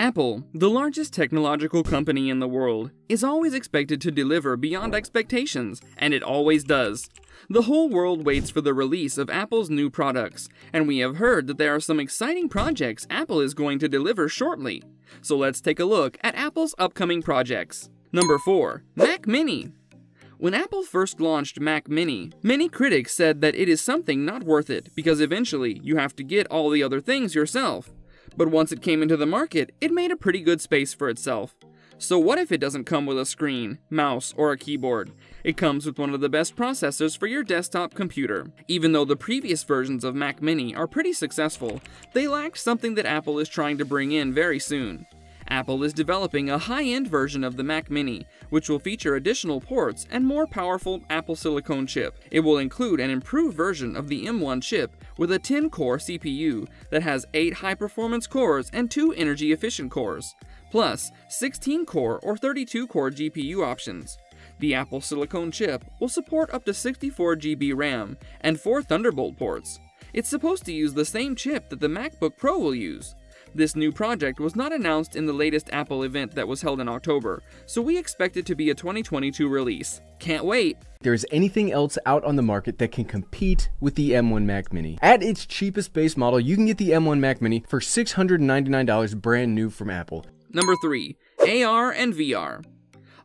Apple, the largest technological company in the world, is always expected to deliver beyond expectations, and it always does. The whole world waits for the release of Apple's new products, and we have heard that there are some exciting projects Apple is going to deliver shortly. So let's take a look at Apple's upcoming projects. Number 4. Mac Mini when Apple first launched Mac Mini, many critics said that it is something not worth it because eventually you have to get all the other things yourself. But once it came into the market, it made a pretty good space for itself. So what if it doesn't come with a screen, mouse, or a keyboard? It comes with one of the best processors for your desktop computer. Even though the previous versions of Mac Mini are pretty successful, they lacked something that Apple is trying to bring in very soon. Apple is developing a high-end version of the Mac Mini, which will feature additional ports and more powerful Apple Silicon chip. It will include an improved version of the M1 chip with a 10-core CPU that has 8 high-performance cores and 2 energy-efficient cores, plus 16-core or 32-core GPU options. The Apple Silicon chip will support up to 64 GB RAM and 4 Thunderbolt ports. It's supposed to use the same chip that the MacBook Pro will use, this new project was not announced in the latest Apple event that was held in October, so we expect it to be a 2022 release. Can't wait! There's anything else out on the market that can compete with the M1 Mac Mini. At its cheapest base model, you can get the M1 Mac Mini for $699 brand new from Apple. Number 3. AR and VR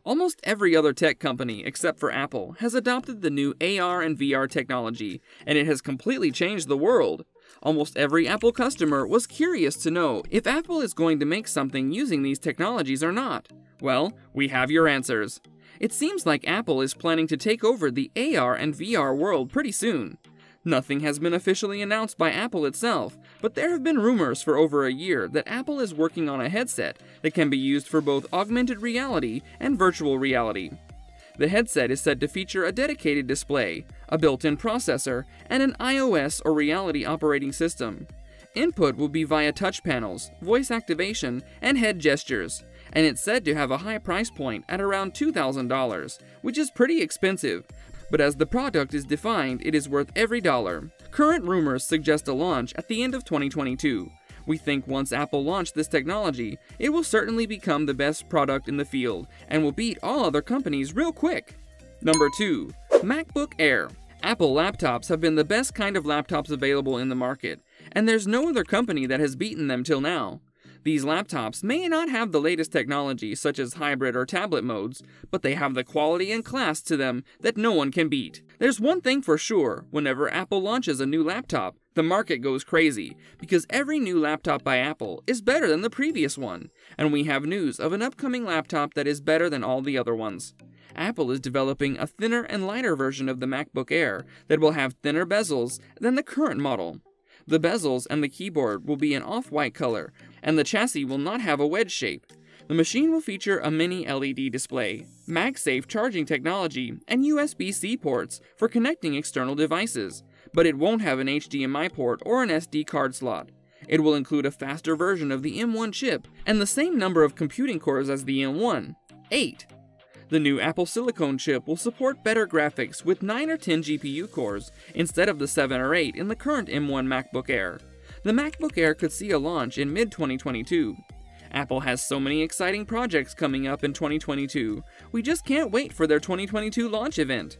Almost every other tech company, except for Apple, has adopted the new AR and VR technology, and it has completely changed the world. Almost every Apple customer was curious to know if Apple is going to make something using these technologies or not. Well, we have your answers. It seems like Apple is planning to take over the AR and VR world pretty soon. Nothing has been officially announced by Apple itself, but there have been rumors for over a year that Apple is working on a headset that can be used for both augmented reality and virtual reality. The headset is said to feature a dedicated display, a built-in processor, and an rOS or Reality operating system. Input will be via touch panels, voice activation, and head gestures, and it's said to have a high price point at around $2,000, which is pretty expensive, but as the product is defined, it is worth every dollar. Current rumors suggest a launch at the end of 2022, we think once Apple launched this technology, it will certainly become the best product in the field and will beat all other companies real quick. Number 2. MacBook Air Apple laptops have been the best kind of laptops available in the market, and there's no other company that has beaten them till now. These laptops may not have the latest technology such as hybrid or tablet modes, but they have the quality and class to them that no one can beat. There's one thing for sure, whenever Apple launches a new laptop, the market goes crazy, because every new laptop by Apple is better than the previous one, and we have news of an upcoming laptop that is better than all the other ones. Apple is developing a thinner and lighter version of the MacBook Air that will have thinner bezels than the current model. The bezels and the keyboard will be an off-white color, and the chassis will not have a wedge shape. The machine will feature a mini LED display, MagSafe charging technology, and USB-C ports for connecting external devices, but it won't have an HDMI port or an SD card slot. It will include a faster version of the M1 chip and the same number of computing cores as the M1, 8. The new Apple Silicon chip will support better graphics with 9 or 10 GPU cores instead of the 7 or 8 in the current M1 MacBook Air. The MacBook Air could see a launch in mid-2022. Apple has so many exciting projects coming up in 2022. We just can't wait for their 2022 launch event.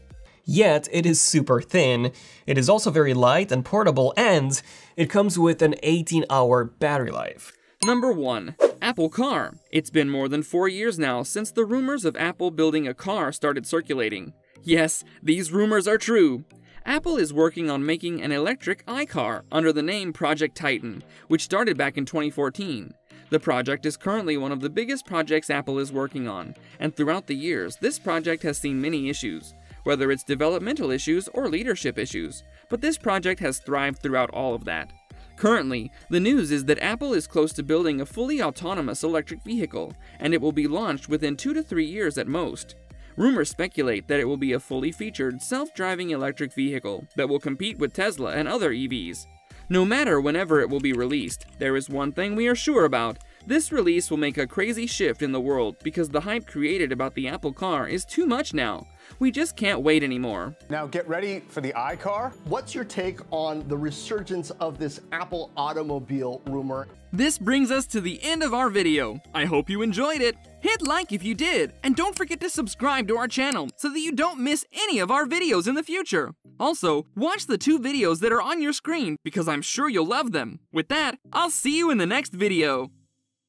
Yet, it is super thin, it is also very light and portable, and it comes with an 18-hour battery life. Number 1. Apple Car. It's been more than four years now since the rumors of Apple building a car started circulating. Yes, these rumors are true. Apple is working on making an electric iCar under the name Project Titan, which started back in 2014. The project is currently one of the biggest projects Apple is working on, and throughout the years, this project has seen many issues, whether it's developmental issues or leadership issues, but this project has thrived throughout all of that. Currently, the news is that Apple is close to building a fully autonomous electric vehicle, and it will be launched within two to three years at most. Rumors speculate that it will be a fully featured, self-driving electric vehicle that will compete with Tesla and other EVs. No matter whenever it will be released, there is one thing we are sure about, This release will make a crazy shift in the world because the hype created about the Apple car is too much now. We just can't wait anymore. Now get ready for the iCar. What's your take on the resurgence of this Apple automobile rumor? This brings us to the end of our video. I hope you enjoyed it. Hit like if you did, and don't forget to subscribe to our channel so that you don't miss any of our videos in the future. Also, watch the two videos that are on your screen because I'm sure you'll love them. With that, I'll see you in the next video.